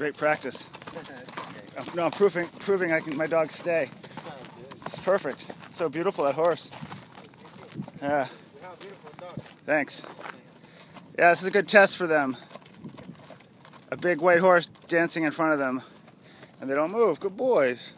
Great practice. I'm, no, I'm proving proving I can my dogs stay. It's perfect. It's so beautiful that horse. Yeah. Thanks. Yeah, this is a good test for them. A big white horse dancing in front of them. And they don't move. Good boys.